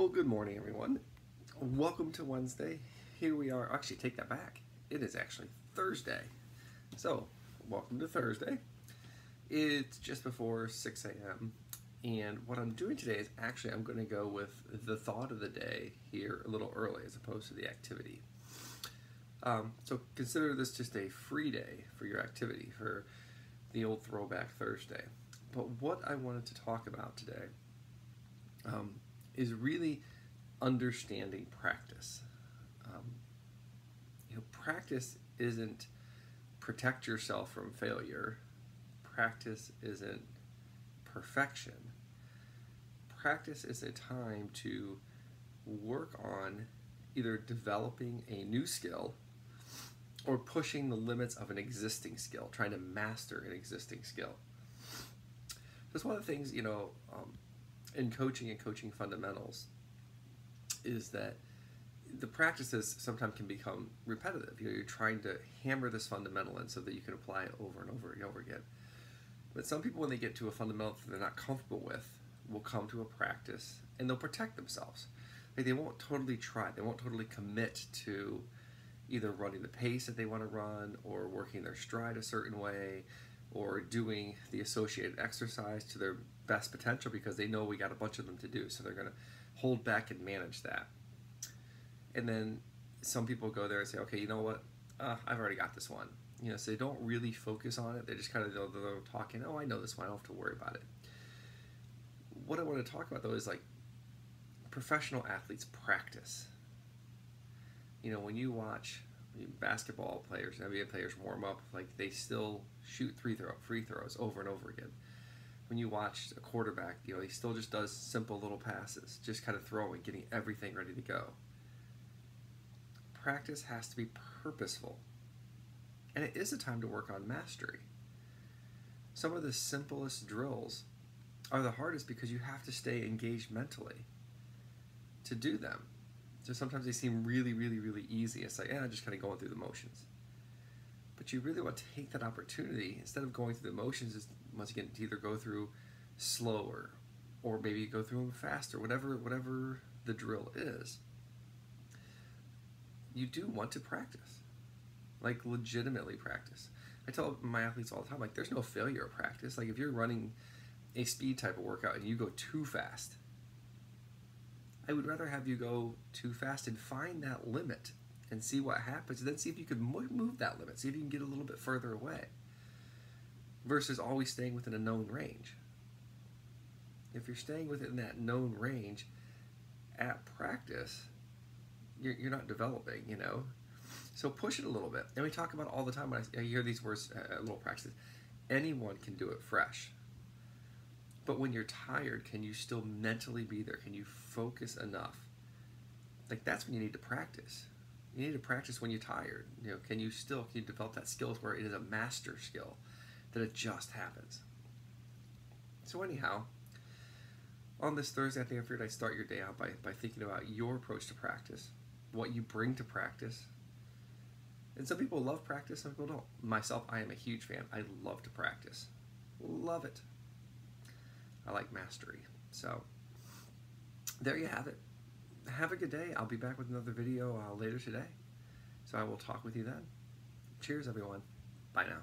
Well, good morning, everyone. Welcome to Wednesday. Here we are. Actually, take that back. It is actually Thursday. So, welcome to Thursday. It's just before 6 a.m. And what I'm doing today is actually I'm going to go with the thought of the day here a little early as opposed to the activity. Um, so consider this just a free day for your activity for the old throwback Thursday. But what I wanted to talk about today um, is really understanding practice. Um, you know, practice isn't protect yourself from failure. Practice isn't perfection. Practice is a time to work on either developing a new skill or pushing the limits of an existing skill, trying to master an existing skill. That's one of the things, you know, um, in coaching and coaching fundamentals is that the practices sometimes can become repetitive. You know, you're trying to hammer this fundamental in so that you can apply it over and over and over again. But some people, when they get to a fundamental that they're not comfortable with, will come to a practice and they'll protect themselves. Like they won't totally try. They won't totally commit to either running the pace that they want to run or working their stride a certain way or doing the associated exercise to their best potential because they know we got a bunch of them to do. So they're going to hold back and manage that. And then some people go there and say, okay, you know what? Uh, I've already got this one. You know, so they don't really focus on it. They just kind of they're, they're talking. Oh, I know this one. I don't have to worry about it. What I want to talk about though is like professional athletes practice. You know, when you watch basketball players, NBA players warm up, like they still shoot three throw free throws over and over again. When you watch a quarterback, you know, he still just does simple little passes, just kind of throwing, getting everything ready to go. Practice has to be purposeful. And it is a time to work on mastery. Some of the simplest drills are the hardest because you have to stay engaged mentally to do them. So sometimes they seem really, really, really easy. It's like, yeah, just kind of going through the motions. But you really want to take that opportunity instead of going through the motions. Is once again to either go through slower, or maybe go through them faster. Whatever, whatever the drill is. You do want to practice, like legitimately practice. I tell my athletes all the time, like, there's no failure of practice. Like, if you're running a speed type of workout and you go too fast, I would rather have you go too fast and find that limit and see what happens, and then see if you can move that limit, see if you can get a little bit further away, versus always staying within a known range. If you're staying within that known range at practice, you're, you're not developing, you know. So push it a little bit. And we talk about all the time when I, I hear these words, uh, little practices. Anyone can do it fresh. But when you're tired, can you still mentally be there? Can you focus enough? Like that's when you need to practice. You need to practice when you're tired. You know, can you still can you develop that skill where it is a master skill that it just happens? So anyhow, on this Thursday, I think I figured I'd start your day out by, by thinking about your approach to practice, what you bring to practice. And some people love practice, some people don't. Myself, I am a huge fan. I love to practice. Love it. I like mastery. So there you have it. Have a good day. I'll be back with another video uh, later today. So I will talk with you then. Cheers, everyone. Bye now.